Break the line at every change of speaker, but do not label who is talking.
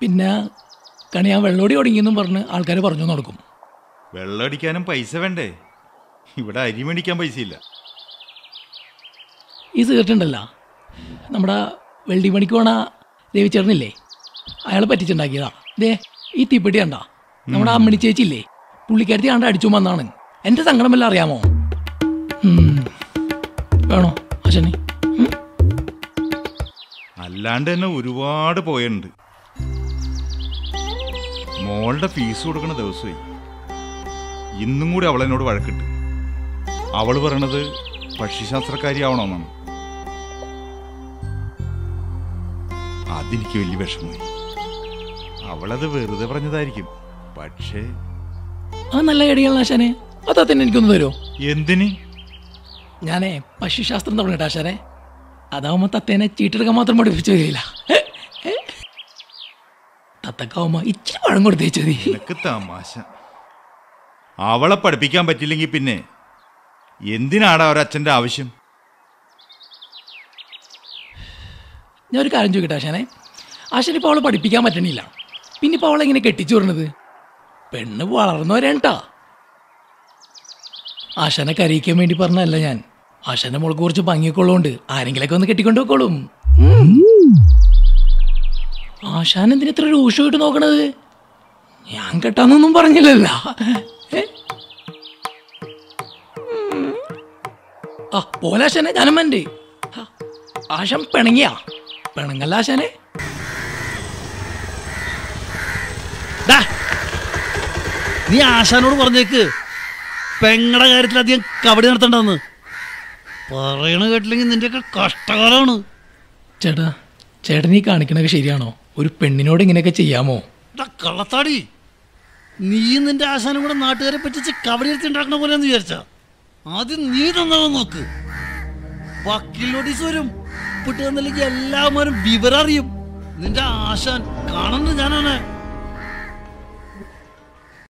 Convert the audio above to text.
പിന്നെ കണി ഞാൻ വെള്ളോടി തുടങ്ങിയെന്നും പറഞ്ഞ് ആൾക്കാർ പറഞ്ഞു നടക്കും
വെള്ളമടിക്കാനും പൈസ വേണ്ടേ? ഇവിടെ അരി മേടിക്കാൻ പൈസയില്ല.
ഈ സീറ്റുണ്ടല്ല നമ്മുടെ വെള്ളി പണിക്ക് പോണ ചേർന്നില്ലേ അയാളെ പറ്റിച്ചുണ്ടാക്കിയതാ. ദേ ഈ തീപ്പെട്ടി കണ്ട. നമ്മുടെ അമ്മണി ചേച്ചിയില്ലേ പുള്ളിക്കാരത്തി കണ്ട അടിച്ചു വന്നാണ്. എന്റെ സങ്കടം വല്ല അറിയാമോ. വേണോ അശ്വനി
അല്ലാണ്ട് തന്നെ ഒരുപാട് പോയുണ്ട്. മോളുടെ ഫീസ് കൊടുക്കുന്ന ദിവസമായി ഇന്നും കൂടി അവൾ എന്നോട് വഴക്കിട്ട്. അവൾ പറയണത് പക്ഷിശാസ്ത്രക്കാരി ആവണമെന്നാണ് അതെനിക്ക് വലിയ വിഷമമായി. അവളത് വെറുതെ പറഞ്ഞതായിരിക്കും. പക്ഷേ
ആ നല്ല ഐഡിയ ആശാനെ. അതാ തന്നെ എനിക്കൊന്ന് തരുമോ
എന്തിന്?
ഞാനേ പക്ഷിശാസ്ത്രം തുടങ്ങിട്ട് ആശാനെ. അതാവുമ്പോ തത്തേനെ ചീട്ടെടുക്കാൻ മാത്രം പഠിപ്പിച്ചു തരില്ല തത്തക്കാവുമ്പോ ഇച്ചിരി പഴം കൊടുത്തേച്ചു മതി
നിനക്ക് തമാശ. അവളെ പഠിപ്പിക്കാൻ പറ്റില്ലെങ്കിൽ പിന്നെ എന്തിനാടാ ഒരച്ഛന്റെ ആവശ്യം?
ഞാൻ ഒരു കാര്യം ചോദിക്കട്ടെ ആശാനെ? ആശാൻ ഇപ്പോൾ അവളെ പഠിപ്പിക്കാൻ പറ്റണില്ല. പിന്നെ ഇപ്പോൾ അവളെ ഇങ്ങനെ കെട്ടിച്ചു വിടണത്? പെണ്ണ് വളർന്നവരേണ്ടാ. ആശാനെ കരയിക്കാൻ വേണ്ടി പറഞ്ഞല്ല ഞാൻ. ആശാന്റെ മോൾക്ക് കുറച്ച് ഭംഗിയൊക്കെ ആരെങ്കിലൊക്കെ ഒന്ന് കെട്ടിക്കൊണ്ട് വെക്കോളും. ആശാൻ എന്തിന് ഇത്ര രൂക്ഷമായിട്ട് നോക്കണത്? ഞാൻ കെട്ടാന്നൊന്നും പറഞ്ഞില്ലല്ല. ആ പോലാശനെ ആശാനെ ആശം പിണങ്ങിയാ. പിണങ്ങല്ല ആശാനെ.
നീ ആശാനോട് പറഞ്ഞേക്ക്. പെങ്ങടെ കാര്യത്തിൽ അധികം കബഡി നടത്തണ്ടെന്ന്. പറയണ കേട്ടില്ലെങ്കിൽ നിന്റെയൊക്കെ കഷ്ടകാലമാണ്
ചേട്ടാ ചേട്ടനീ കാണിക്കണൊക്കെ ശരിയാണോ? ഒരു പെണ്ണിനോട് ഇങ്ങനെയൊക്കെ ചെയ്യാമോ?
കള്ളത്താടി. നീ നിന്റെ ആശാനും കൂടെ നാട്ടുകാരെ പറ്റിച്ച് കബഡി എടുത്ത് ഉണ്ടാക്കണ പോലെ വിചാരിച്ച. ആദ്യം നീ നന്നാവും നോക്ക്. വക്കീൽ നോട്ടീസ് വരും. ഒപ്പിട്ട് തന്നില്ലെങ്കിൽ എല്ലാവരും വിവരം അറിയും നിന്റെ ആശാൻ കാണുന്നു ഞാനാണ്.